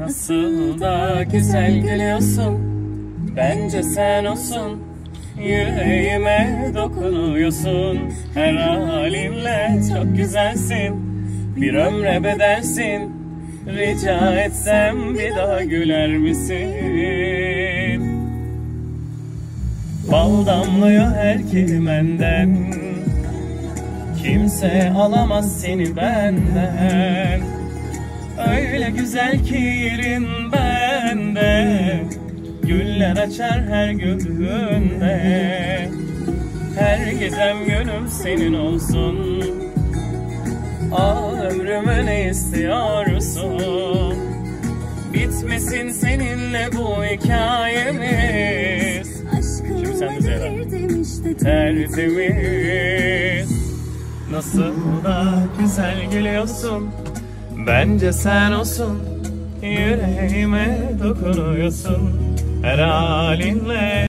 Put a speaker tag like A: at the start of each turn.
A: Nasıl da güzel gülüyorsun? Bence sen olsun. Yüreğime dokunuyorsun. Her halinle çok güzelsin. Bir ömre bedelsin. Rica etsem bir daha güler misin? Bal damlıyor her kelimenden. Kimse alamaz seni benden Öyle güzel ki yerin bende. Güller açar her göğünde Her gecem gönlüm senin olsun. Al ömrüme ne istiyorsun? Bitmesin seninle bu hikayemiz. Şimdi sen Zehra. Tertemiz. Nasıl da güzel gülüyorsun Bence sen olsun Yüreğime dokunuyorsun. Her halinle